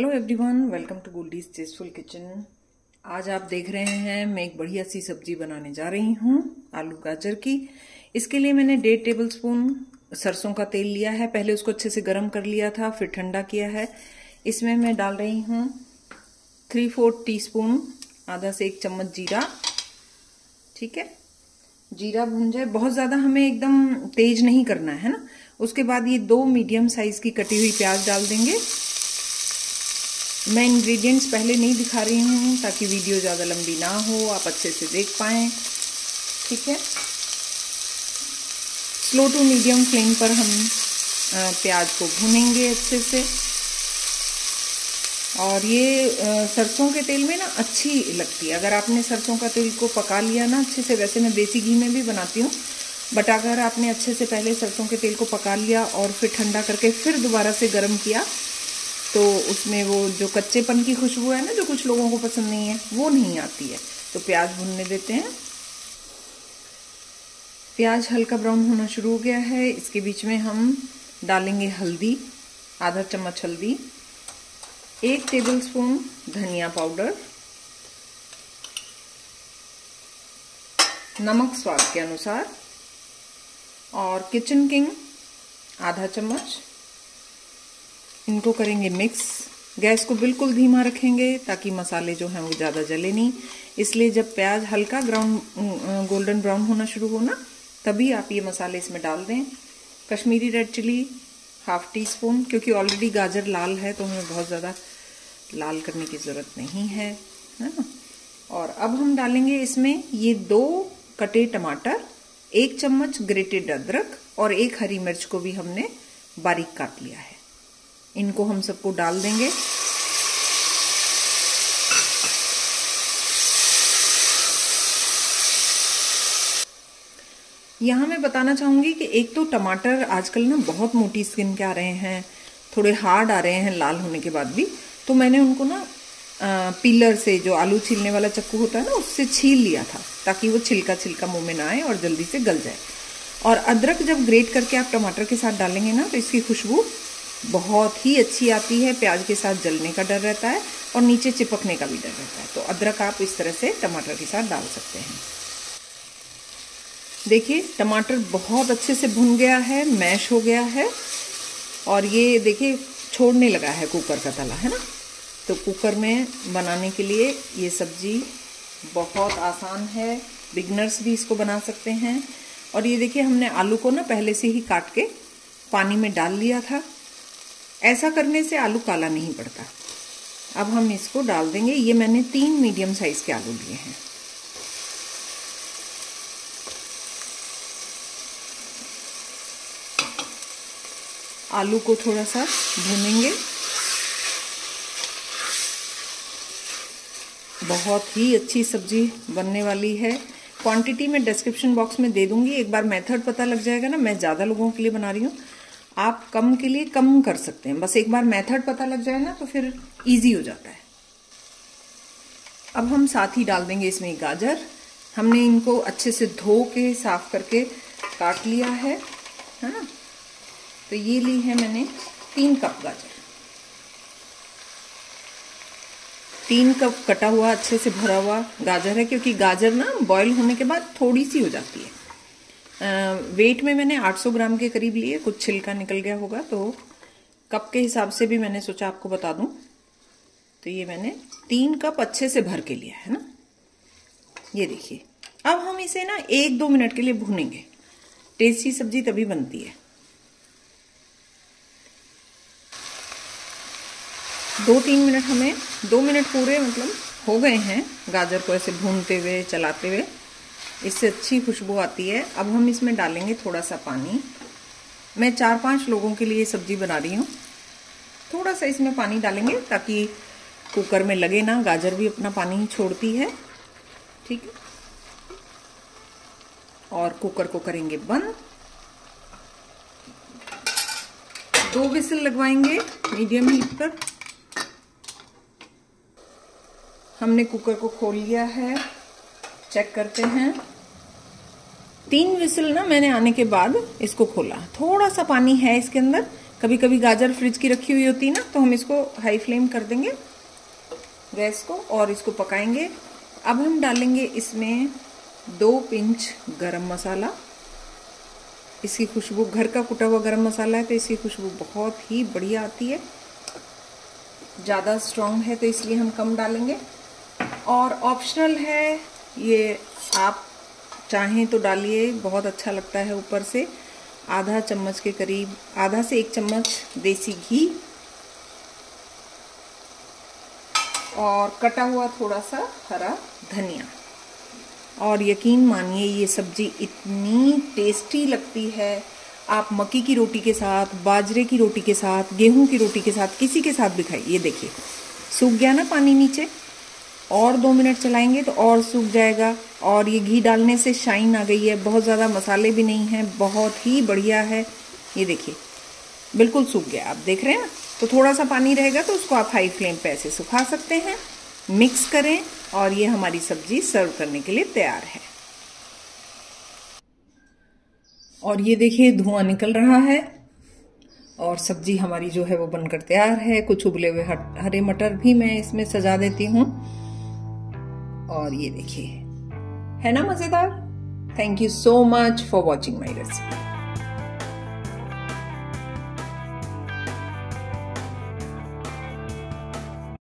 Hello everyone welcome to Goldie's tasteful kitchen आज आप देख रहे हैं, मैं एक बढ़िया सी सब्ज़ी बनाने जा रही हूँ, आलू गाजर की। इसके लिए मैंने डेढ़ टेबल स्पून सरसों का तेल लिया है। पहले उसको अच्छे से गर्म कर लिया था, फिर ठंडा किया है। इसमें मैं डाल रही हूँ थ्री फोर्थ टी स्पून आधा से एक चम्मच जीरा। ठीक है? जीरा भून जाए। बहुत ज़्यादा हमें एकदम तेज नहीं करना है ना? उसके बाद ये दो मीडियम साइज़ की कटी हुई प्याज डाल देंगे। मैं इंग्रेडिएंट्स पहले नहीं दिखा रही हूँ ताकि वीडियो ज़्यादा लंबी ना हो, आप अच्छे से देख पाएँ। ठीक है? स्लो टू मीडियम फ्लेम पर हम प्याज को भूनेंगे अच्छे से। और ये सरसों के तेल में ना अच्छी लगती है। अगर आपने सरसों का तेल को पका लिया ना अच्छे से, वैसे मैं देसी घी में भी बनाती हूँ। बट अगर आपने अच्छे से पहले सरसों के तेल को पका लिया और फिर ठंडा करके फिर दोबारा से गर्म किया तो उसमें वो जो कच्चेपन की खुशबू है ना, जो कुछ लोगों को पसंद नहीं है, वो नहीं आती है। तो प्याज भुनने देते हैं। प्याज हल्का ब्राउन होना शुरू हो गया है। इसके बीच में हम डालेंगे हल्दी, आधा चम्मच हल्दी, एक टेबल स्पून धनिया पाउडर। नमक स्वाद के अनुसार। और किचन किंग आधा चम्मच। इनको करेंगे मिक्स गैस को बिल्कुल धीमा रखेंगे ताकि मसाले जो हैं वो ज़्यादा जले नहीं। इसलिए जब प्याज हल्का ब्राउन गोल्डन ब्राउन होना शुरू हो ना, तभी आप ये मसाले इसमें डाल दें। Kashmiri red chilli half teaspoon क्योंकि ऑलरेडी गाजर लाल है तो हमें बहुत ज़्यादा लाल करने की ज़रूरत नहीं है है ना? और अब हम डालेंगे इसमें ये दो कटे टमाटर, एक चम्मच ग्रेटेड अदरक और एक हरी मिर्च को भी हमने बारीक काट लिया है। इनको हम सबको डाल देंगे। यहाँ मैं बताना चाहूँगी कि एक तो टमाटर आजकल ना बहुत मोटी स्किन के आ रहे हैं, थोड़े हार्ड आ रहे हैं लाल होने के बाद भी। तो मैंने उनको ना पिलर से जो आलू छीलने वाला चक्कू होता है ना, उससे छील लिया था, ताकि वो छिलका छिलका मुँह में ना आए और जल्दी से गल जाए। और अदरक जब ग्रेट करके आप टमाटर के साथ डालेंगे ना तो इसकी खुशबू बहुत ही अच्छी आती है। प्याज के साथ जलने का डर रहता है और नीचे चिपकने का भी डर रहता है। तो अदरक आप इस तरह से टमाटर के साथ डाल सकते हैं। देखिए, टमाटर बहुत अच्छे से भुन गया है, मैश हो गया है और ये देखिए, छोड़ने लगा है कुकर का तला, है ना? तो कुकर में बनाने के लिए ये सब्ज़ी बहुत आसान है। बिगनर्स भी इसको बना सकते हैं। और ये देखिए, हमने आलू को ना पहले से ही काट के पानी में डाल लिया था। ऐसा करने से आलू काला नहीं पड़ता। अब हम इसको डाल देंगे। ये मैंने तीन मीडियम साइज़ के आलू लिए हैं। आलू को थोड़ा सा भूनेंगे। बहुत ही अच्छी सब्ज़ी बनने वाली है। क्वांटिटी में डिस्क्रिप्शन बॉक्स में दे दूँगी। एक बार मेथड पता लग जाएगा ना। मैं ज़्यादा लोगों के लिए बना रही हूँ। आप कम के लिए कम कर सकते हैं। बस एक बार मेथड पता लग जाए ना तो फिर इजी हो जाता है। अब हम साथ ही डाल देंगे इसमें गाजर। हमने इनको अच्छे से धो के, साफ़ करके काट लिया है है ना? तो ये ली है मैंने तीन कप गाजर। तीन कप कटा हुआ, अच्छे से भरा हुआ गाजर है, क्योंकि गाजर ना बॉईल होने के बाद थोड़ी सी हो जाती है। वेट में मैंने 800 ग्राम के करीब लिए, कुछ छिलका निकल गया होगा तो कप के हिसाब से भी मैंने सोचा आपको बता दूँ। तो ये मैंने तीन कप अच्छे से भर के लिया है ना? ये देखिए। अब हम इसे ना एक दो मिनट के लिए भूनेंगे। टेस्टी सब्ज़ी तभी बनती है। दो तीन मिनट हमें, दो मिनट पूरे मतलब हो गए हैं गाजर को ऐसे भूनते हुए, चलाते हुए। इससे अच्छी खुशबू आती है। अब हम इसमें डालेंगे थोड़ा सा पानी। मैं चार पाँच लोगों के लिए सब्ज़ी बना रही हूँ। थोड़ा सा इसमें पानी डालेंगे ताकि कुकर में लगे ना, गाजर भी अपना पानी छोड़ती है। ठीक है? और कुकर को करेंगे बंद। दो विसल लगवाएँगे मीडियम हीट पर। हमने कुकर को खोल लिया है। चेक करते हैं। तीन विसल ना मैंने आने के बाद इसको खोला। थोड़ा सा पानी है इसके अंदर। कभी कभी गाजर फ्रिज की रखी हुई होती है ना तो हम इसको हाई फ्लेम कर देंगे। गैस को और इसको पकाएँगे। अब हम डालेंगे इसमें दो पिंच गरम मसाला। इसकी खुशबू, घर का कुटा हुआ गरम मसाला है तो इसकी खुशबू बहुत ही बढ़िया आती है। ज़्यादा स्ट्रॉन्ग है तो इसलिए हम कम डालेंगे। और ऑप्शनल है ये आप चाहें तो डालिए, बहुत अच्छा लगता है ऊपर से। आधा चम्मच के करीब, आधा से एक चम्मच देसी घी। और कटा हुआ थोड़ा सा हरा धनिया। और यकीन मानिए, ये सब्ज़ी इतनी टेस्टी लगती है। आप मक्की की रोटी के साथ, बाजरे की रोटी के साथ, गेहूँ की रोटी के साथ, किसी के साथ भी खाइए। ये देखिए, सूख गया ना पानी नीचे? और दो मिनट चलाएँगे तो और सूख जाएगा। और ये घी डालने से शाइन आ गई है। बहुत ज़्यादा मसाले भी नहीं हैं। बहुत ही बढ़िया है। ये देखिए, बिल्कुल सूख गया। आप देख रहे हैं तो थोड़ा सा पानी रहेगा तो उसको आप हाई फ्लेम पे ऐसे सुखा सकते हैं। मिक्स करें और ये हमारी सब्ज़ी सर्व करने के लिए तैयार है। और ये देखिए, धुआँ निकल रहा है। और सब्ज़ी हमारी जो है वो बनकर तैयार है। कुछ उबले हुए हरे मटर भी मैं इसमें सजा देती हूँ। और ये देखिए। है ना मज़ेदार? Thank you so much for watching my recipe